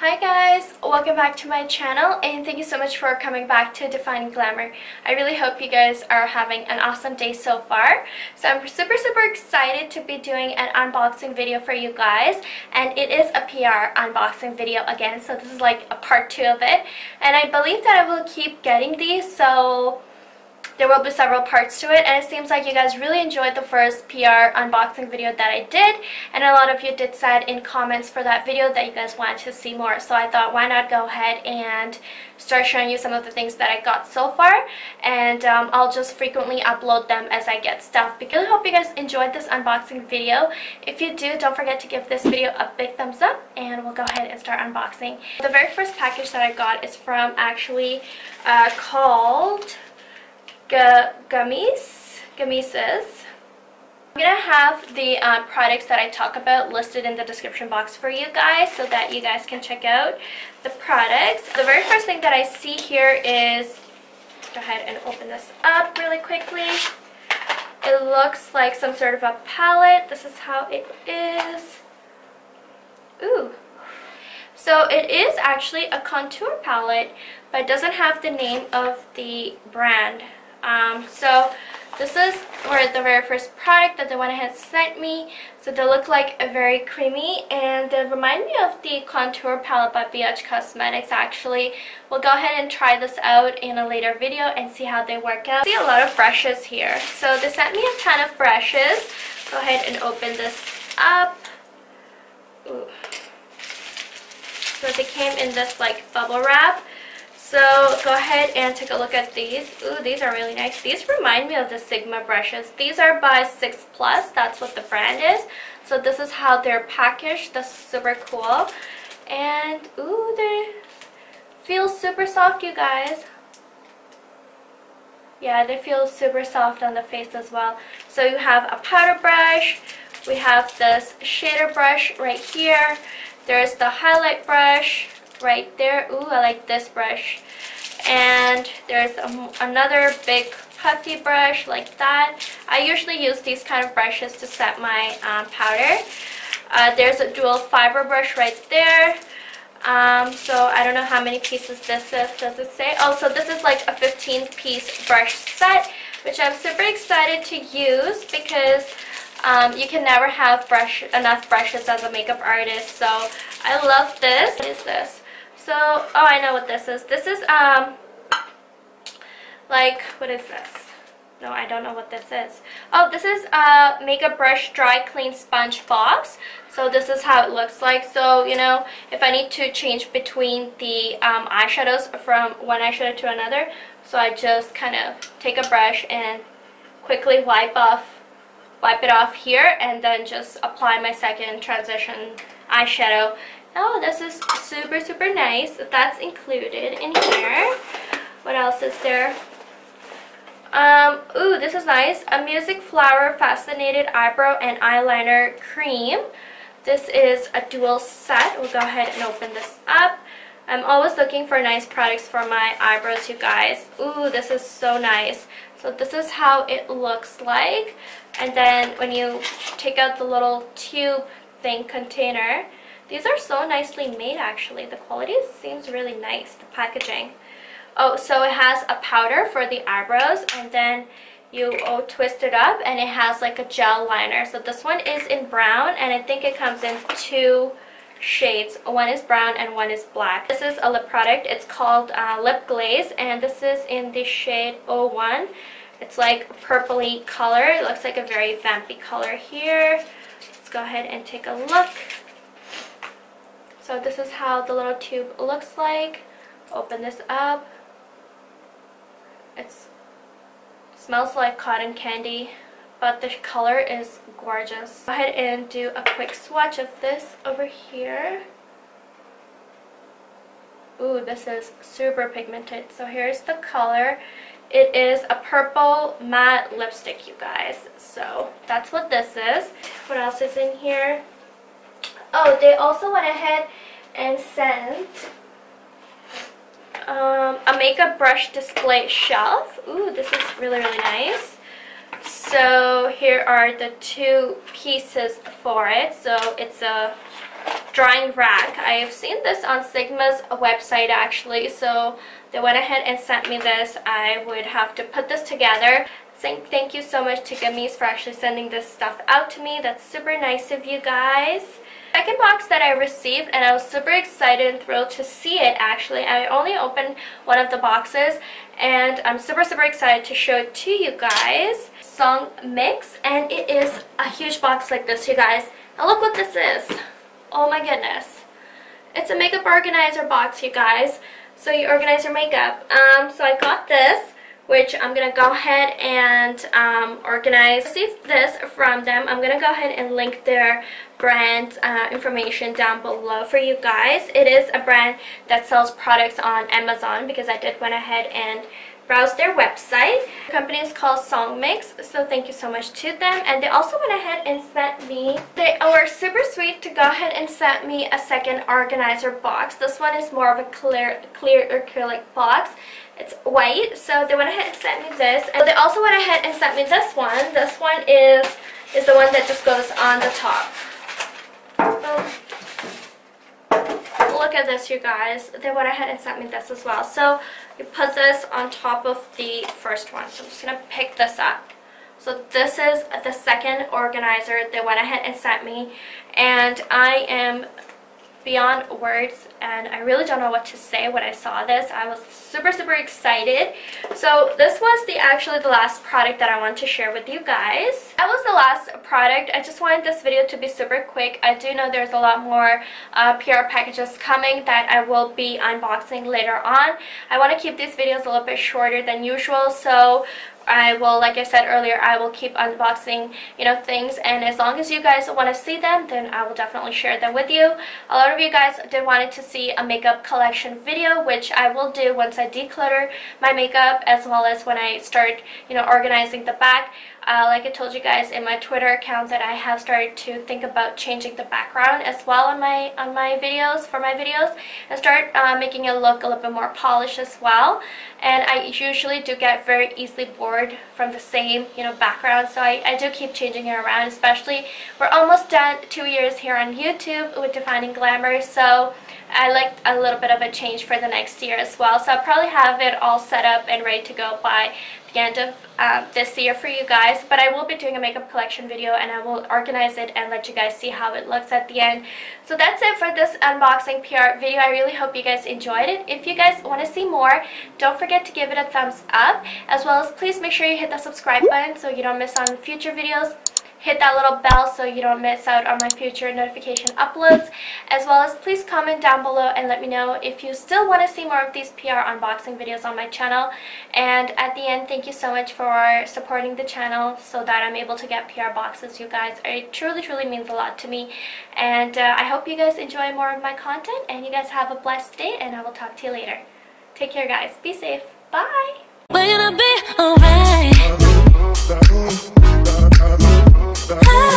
Hi guys, welcome back to my channel and thank you so much for coming back to Defining Glamour. I really hope you guys are having an awesome day so far. So I'm super super excited to be doing an unboxing video for you guys and it is a PR unboxing video again so this is like a part 2 of it and I believe that I will keep getting these so there will be several parts to it and it seems like you guys really enjoyed the first PR unboxing video that I did and a lot of you did said in comments for that video that you guys wanted to see more so I thought why not go ahead and start showing you some of the things that I got so far and um, I'll just frequently upload them as I get stuff because I hope you guys enjoyed this unboxing video. If you do, don't forget to give this video a big thumbs up and we'll go ahead and start unboxing. The very first package that I got is from actually uh, called Gamiss, Gamiss. I'm gonna have the uh, products that I talk about listed in the description box for you guys so that you guys can check out the products. The very first thing that I see here is, go ahead and open this up really quickly. It looks like some sort of a palette. This is how it is. Ooh. So it is actually a contour palette, but it doesn't have the name of the brand. Um, so this is the very first product that they went ahead sent me. So they look like a very creamy and they remind me of the contour palette by BH Cosmetics actually. We'll go ahead and try this out in a later video and see how they work out. I see a lot of brushes here. So they sent me a ton of brushes. Go ahead and open this up. Ooh. So they came in this like bubble wrap. So go ahead and take a look at these. Ooh, these are really nice. These remind me of the Sigma brushes. These are by 6 Plus. That's what the brand is. So this is how they're packaged. That's super cool. And ooh, they feel super soft, you guys. Yeah, they feel super soft on the face as well. So you have a powder brush. We have this shader brush right here. There's the highlight brush right there. Ooh, I like this brush. And there's a, another big puffy brush like that. I usually use these kind of brushes to set my um, powder. Uh, there's a dual fiber brush right there. Um, so I don't know how many pieces this is. Does it say? Oh, so this is like a 15 piece brush set, which I'm super excited to use because um, you can never have brush enough brushes as a makeup artist. So I love this. What is this? So, oh, I know what this is. This is, um, like, what is this? No, I don't know what this is. Oh, this is a Makeup Brush Dry Clean Sponge Box. So this is how it looks like. So, you know, if I need to change between the um, eyeshadows from one eyeshadow to another, so I just kind of take a brush and quickly wipe off, wipe it off here, and then just apply my second transition eyeshadow Oh, this is super, super nice. That's included in here. What else is there? Um, ooh, this is nice. A Music Flower Fascinated Eyebrow and Eyeliner Cream. This is a dual set. We'll go ahead and open this up. I'm always looking for nice products for my eyebrows, you guys. Ooh, this is so nice. So this is how it looks like. And then when you take out the little tube thing container, these are so nicely made actually. The quality seems really nice, the packaging. Oh, so it has a powder for the eyebrows and then you oh, twist it up and it has like a gel liner. So this one is in brown and I think it comes in two shades. One is brown and one is black. This is a lip product. It's called uh, Lip Glaze and this is in the shade 01. It's like purpley color. It looks like a very vampy color here. Let's go ahead and take a look. So this is how the little tube looks like. Open this up. It smells like cotton candy, but the color is gorgeous. Go ahead and do a quick swatch of this over here. Ooh, this is super pigmented. So here's the color. It is a purple matte lipstick, you guys. So that's what this is. What else is in here? Oh, they also went ahead and sent um, a makeup brush display shelf. Ooh, this is really, really nice. So here are the two pieces for it. So it's a drying rack. I've seen this on Sigma's website actually, so they went ahead and sent me this. I would have to put this together. Saying thank you so much to Gamiss for actually sending this stuff out to me. That's super nice of you guys. Second box that I received and I was super excited and thrilled to see it actually. I only opened one of the boxes and I'm super super excited to show it to you guys. Song Mix and it is a huge box like this you guys. Now look what this is. Oh my goodness. It's a makeup organizer box you guys. So you organize your makeup. Um, so I got this which I'm going to go ahead and um, organize. Received this from them. I'm going to go ahead and link their brand uh, information down below for you guys. It is a brand that sells products on Amazon because I did went ahead and browse their website. The company is called Songmics, so thank you so much to them. And they also went ahead and sent me, they were super sweet to go ahead and sent me a second organizer box. This one is more of a clear, clear acrylic box. It's white, so they went ahead and sent me this. And they also went ahead and sent me this one. This one is, is the one that just goes on the top. Look at this you guys. They went ahead and sent me this as well. So you put this on top of the first one. So I'm just going to pick this up. So this is the second organizer they went ahead and sent me. And I am beyond words and I really don't know what to say when I saw this. I was super super excited. So this was the actually the last product that I want to share with you guys. That was the last product. I just wanted this video to be super quick. I do know there's a lot more uh, PR packages coming that I will be unboxing later on. I want to keep these videos a little bit shorter than usual so I will, like I said earlier, I will keep unboxing, you know, things. And as long as you guys want to see them, then I will definitely share them with you. A lot of you guys did wanted to see a makeup collection video, which I will do once I declutter my makeup, as well as when I start, you know, organizing the back. Uh, like I told you guys in my Twitter account that I have started to think about changing the background as well on my on my videos for my videos and start uh, making it look a little bit more polished as well. And I usually do get very easily bored from the same you know background so I, I do keep changing it around especially we're almost done two years here on YouTube with Defining Glamour so I like a little bit of a change for the next year as well. So I'll probably have it all set up and ready to go by end of um, this year for you guys but I will be doing a makeup collection video and I will organize it and let you guys see how it looks at the end. So that's it for this unboxing PR video. I really hope you guys enjoyed it. If you guys want to see more don't forget to give it a thumbs up as well as please make sure you hit the subscribe button so you don't miss on future videos hit that little bell so you don't miss out on my future notification uploads. As well as please comment down below and let me know if you still want to see more of these PR unboxing videos on my channel. And at the end thank you so much for supporting the channel so that I'm able to get PR boxes. You guys it truly truly means a lot to me. And uh, I hope you guys enjoy more of my content and you guys have a blessed day and I will talk to you later. Take care guys. Be safe. Bye I.